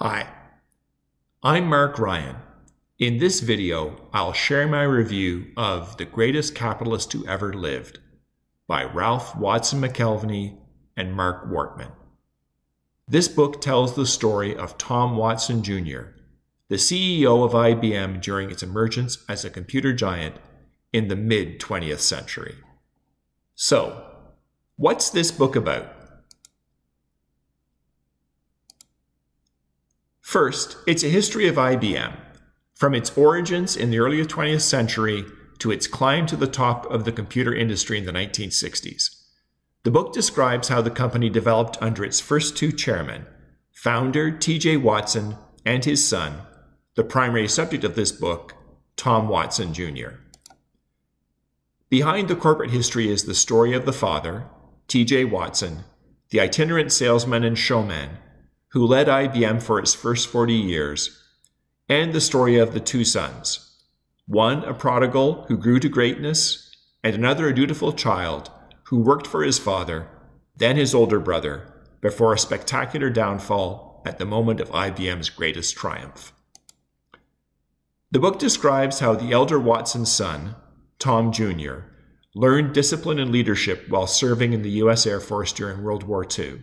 Hi, I'm Mark Ryan. In this video, I'll share my review of The Greatest Capitalist Who Ever Lived by Ralph Watson McElvenny and Marc Wortman. This book tells the story of Tom Watson Jr., the CEO of IBM during its emergence as a computer giant in the mid 20th century. So, what's this book about? First, it's a history of IBM, from its origins in the early 20th century to its climb to the top of the computer industry in the 1960s. The book describes how the company developed under its first two chairmen, founder T.J. Watson and his son, the primary subject of this book, Tom Watson Jr. Behind the corporate history is the story of the father, T.J. Watson, the itinerant salesman and showman who led IBM for its first 40 years, and the story of the two sons one a prodigal who grew to greatness, and another a dutiful child who worked for his father, then his older brother, before a spectacular downfall at the moment of IBM's greatest triumph. The book describes how the elder Watson's son, Tom Jr., learned discipline and leadership while serving in the U.S. Air Force during World War II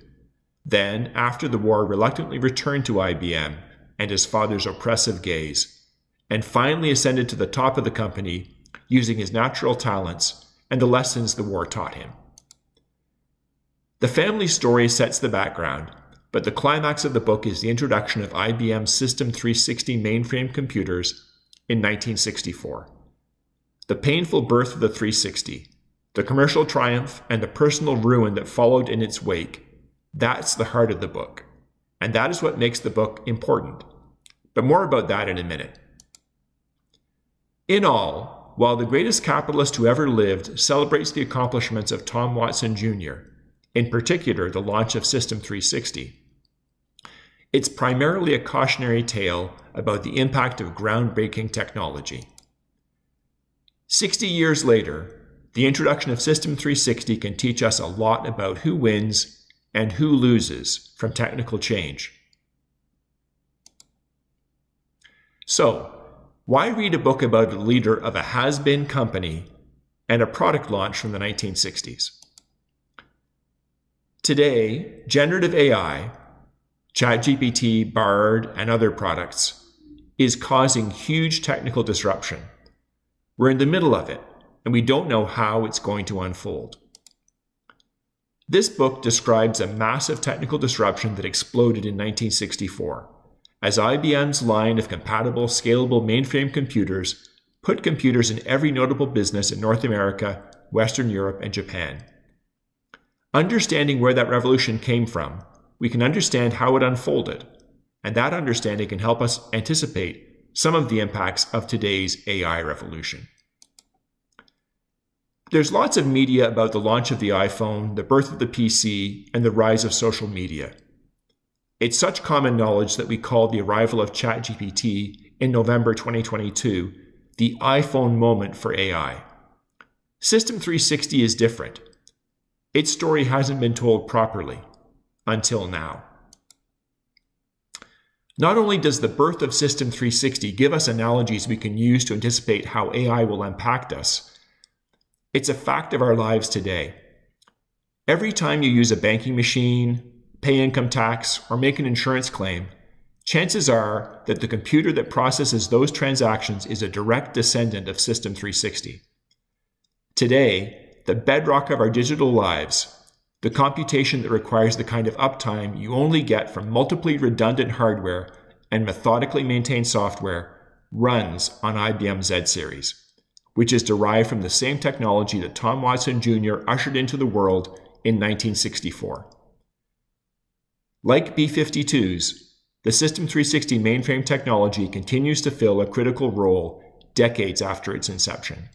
then, after the war, reluctantly returned to IBM and his father's oppressive gaze, and finally ascended to the top of the company using his natural talents and the lessons the war taught him. The family story sets the background, but the climax of the book is the introduction of IBM's System 360 mainframe computers in 1964. The painful birth of the 360, the commercial triumph, and the personal ruin that followed in its wake that's the heart of the book. And that is what makes the book important. But more about that in a minute. In all, while the greatest capitalist who ever lived celebrates the accomplishments of Tom Watson Jr., in particular the launch of System 360, it's primarily a cautionary tale about the impact of groundbreaking technology. 60 years later, the introduction of System 360 can teach us a lot about who wins and who loses from technical change. So, why read a book about a leader of a has been company and a product launch from the 1960s? Today, generative AI, ChatGPT, Bard, and other products is causing huge technical disruption. We're in the middle of it, and we don't know how it's going to unfold. This book describes a massive technical disruption that exploded in 1964 as IBM's line of compatible, scalable mainframe computers put computers in every notable business in North America, Western Europe, and Japan. Understanding where that revolution came from, we can understand how it unfolded, and that understanding can help us anticipate some of the impacts of today's AI revolution. There's lots of media about the launch of the iPhone, the birth of the PC, and the rise of social media. It's such common knowledge that we call the arrival of ChatGPT in November 2022 the iPhone moment for AI. System 360 is different. Its story hasn't been told properly until now. Not only does the birth of System 360 give us analogies we can use to anticipate how AI will impact us, it's a fact of our lives today. Every time you use a banking machine, pay income tax, or make an insurance claim, chances are that the computer that processes those transactions is a direct descendant of System 360. Today, the bedrock of our digital lives, the computation that requires the kind of uptime you only get from multiply redundant hardware and methodically maintained software, runs on IBM Z Series which is derived from the same technology that Tom Watson Jr. ushered into the world in 1964. Like B 52s, the System 360 mainframe technology continues to fill a critical role decades after its inception.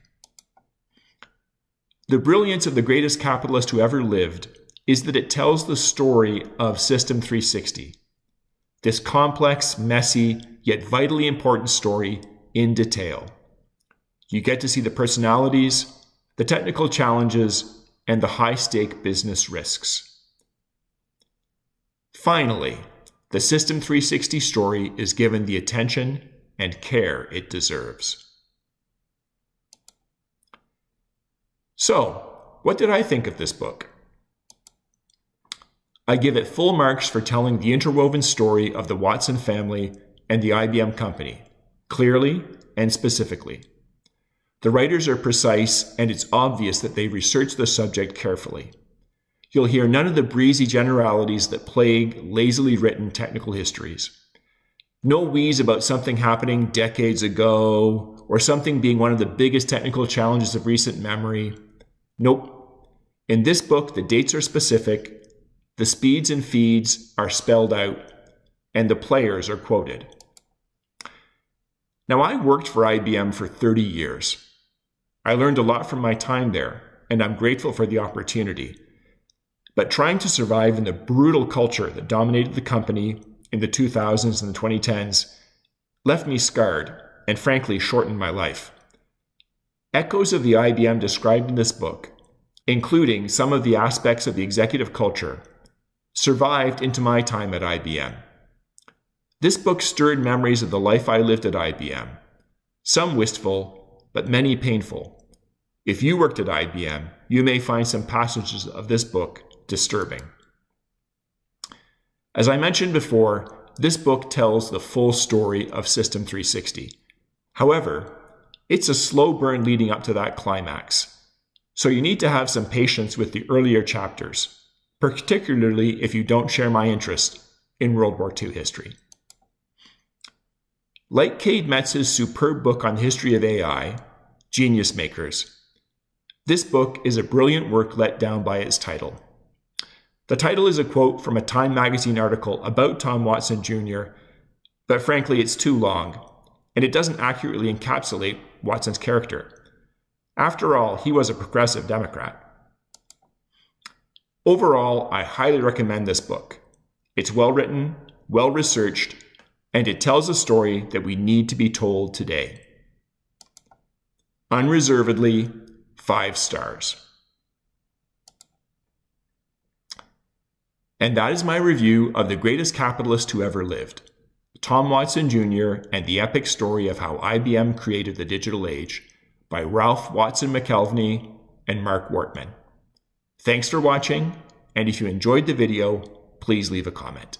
The brilliance of the greatest capitalist who ever lived is that it tells the story of System 360, this complex, messy, yet vitally important story in detail. You get to see the personalities, the technical challenges, and the high stake business risks. Finally, the System 360 story is given the attention and care it deserves. So, what did I think of this book? I give it full marks for telling the interwoven story of the Watson family and the IBM company, clearly and specifically. The writers are precise, and it's obvious that they researched the subject carefully. You'll hear none of the breezy generalities that plague lazily written technical histories. No wheeze about something happening decades ago or something being one of the biggest technical challenges of recent memory. Nope. In this book, the dates are specific, the speeds and feeds are spelled out, and the players are quoted. Now, I worked for IBM for 30 years. I learned a lot from my time there, and I'm grateful for the opportunity. But trying to survive in the brutal culture that dominated the company in the 2000s and the 2010s left me scarred and frankly shortened my life. Echoes of the IBM described in this book, including some of the aspects of the executive culture, survived into my time at IBM. This book stirred memories of the life I lived at IBM, some wistful, but many painful. If you worked at IBM, you may find some passages of this book disturbing. As I mentioned before, this book tells the full story of System 360. However, it's a slow burn leading up to that climax. So you need to have some patience with the earlier chapters, particularly if you don't share my interest in World War II history. Like Cade Metz's superb book on the history of AI, Genius Makers, this book is a brilliant work let down by its title. The title is a quote from a Time magazine article about Tom Watson Jr., but frankly, it's too long, and it doesn't accurately encapsulate Watson's character. After all, he was a progressive Democrat. Overall, I highly recommend this book. It's well written, well researched, and it tells a story that we need to be told today. Unreservedly, five stars. And that is my review of the greatest capitalist who ever lived, Tom Watson Jr. and the epic story of how IBM created the digital age by Ralph Watson McElvenny and Marc Wortman. Thanks for watching, and if you enjoyed the video, please leave a comment.